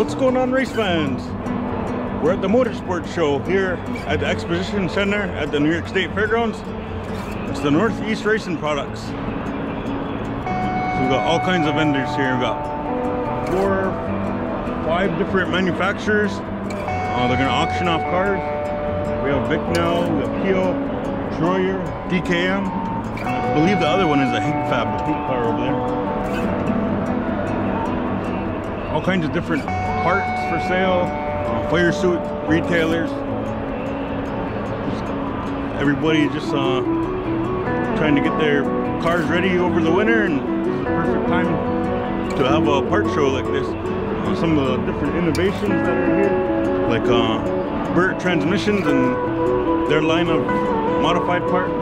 What's going on, race fans? We're at the Motorsports Show here at the Exposition Center at the New York State Fairgrounds. It's the Northeast Racing Products. So we've got all kinds of vendors here. We've got four, five different manufacturers. Uh, they're gonna auction off cars. We have Bicknell, we have Teo, Troyer, DKM. I believe the other one is a Hank Fab, the pink car over there all kinds of different parts for sale, uh, fire suit retailers. Everybody just uh, trying to get their cars ready over the winter, and this is the perfect time to have a part show like this. Uh, some of the different innovations that are here, like uh, Bert transmissions and their line of modified parts.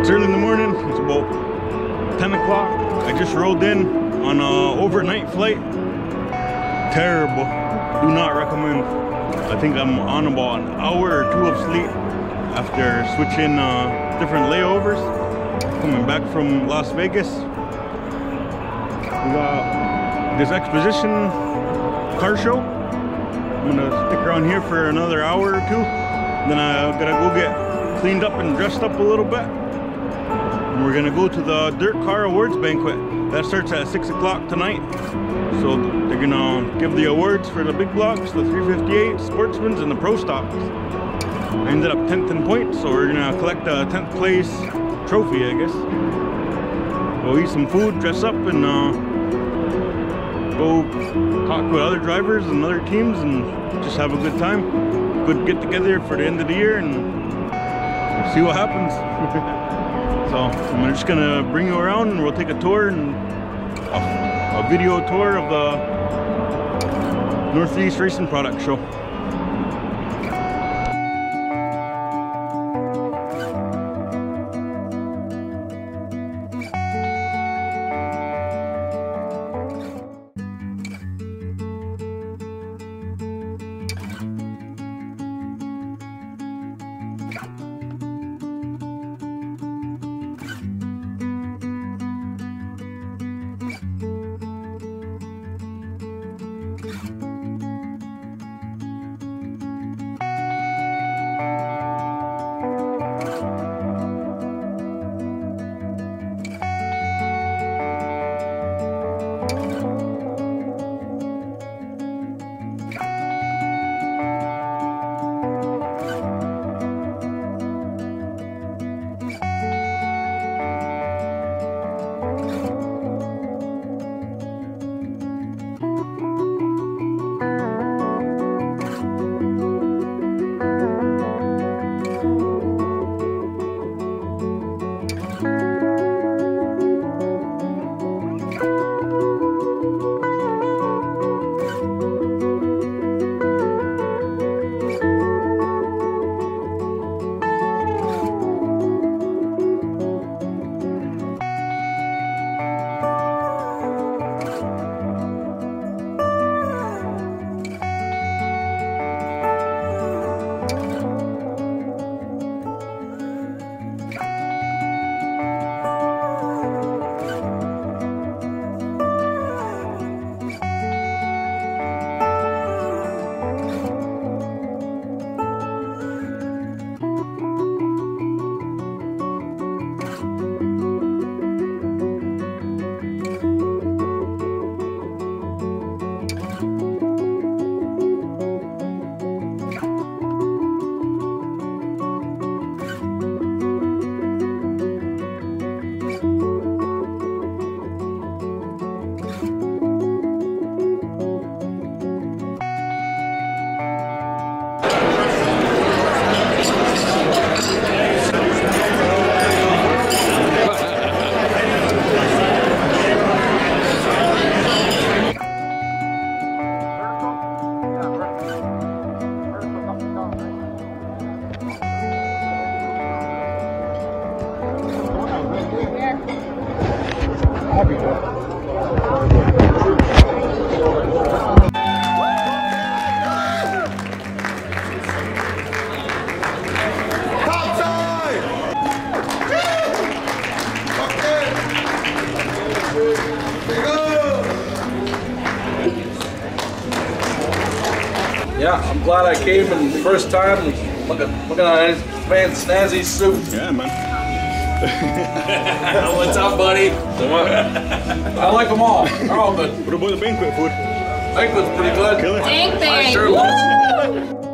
It's early in the morning. It's about 10 o'clock. I just rolled in on an overnight flight. Terrible. Do not recommend. I think I'm on about an hour or two of sleep after switching uh, different layovers. Coming back from Las Vegas. We got this exposition car show. I'm gonna stick around here for another hour or two. Then I gotta go get cleaned up and dressed up a little bit. And we're gonna go to the Dirt Car Awards banquet. That starts at six o'clock tonight. So they're gonna give the awards for the big blocks, the 358, Sportsman's, and the Pro Stocks. I ended up 10th in points, so we're gonna collect a 10th place trophy, I guess. We'll eat some food, dress up, and uh, go talk with other drivers and other teams, and just have a good time. Good get together for the end of the year, and see what happens. So I'm just gonna bring you around and we'll take a tour and a, a video tour of the Northeast Racing Product Show. Yeah, I'm glad I came and first time looking looking at his man snazzy suit. Yeah, man. What's up, buddy? I like them all. They're all good. What about the banquet food? Banquet's pretty good. Killer. Dang I thing. sure was.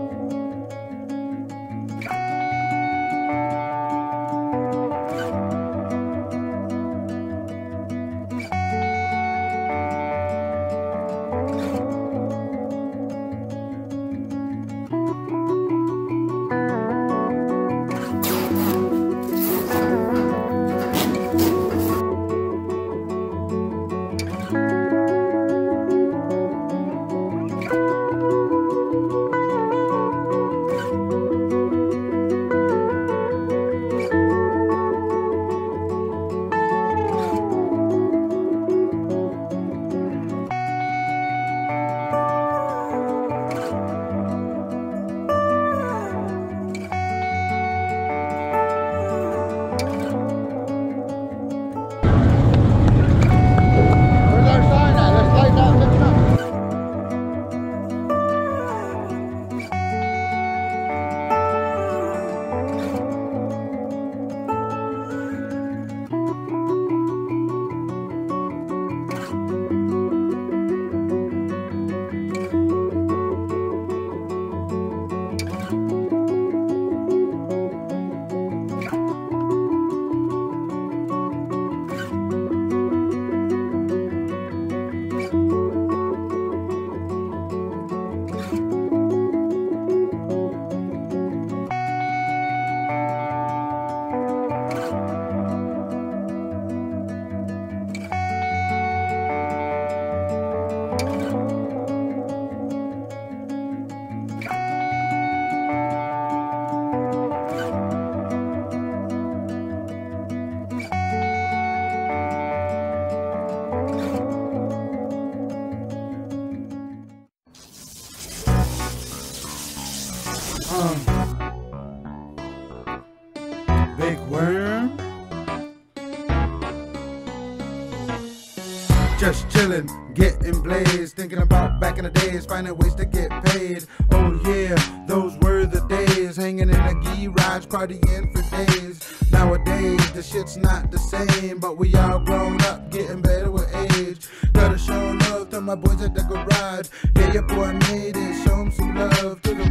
Uh-huh. Big worm. Just chillin', getting blazed, thinking about back in the days, finding ways to get paid. Oh yeah, those were the days, hanging in a garage, partying for days. Nowadays, the shit's not the same, but we all grown up, getting better with age. Gotta show love to my boys at the garage. Yeah, your boy made it, show 'em some love to the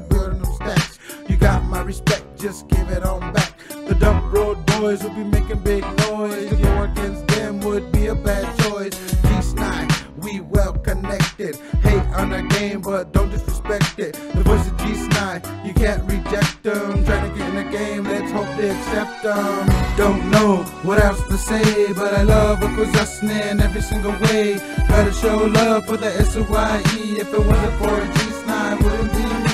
building them stacks. You got my respect, just give it on back. The dump road boys will be making big noise. To go against them would be a bad choice. G-Snide, we well connected. Hate on the game, but don't disrespect it. The voice of G-Snide, you can't reject them. Trying to get in the game, let's hope they accept them. Don't know what else to say, but I love goes in every single way. Gotta show love for the S-O-Y-E. If it wasn't for G-Snide, wouldn't be.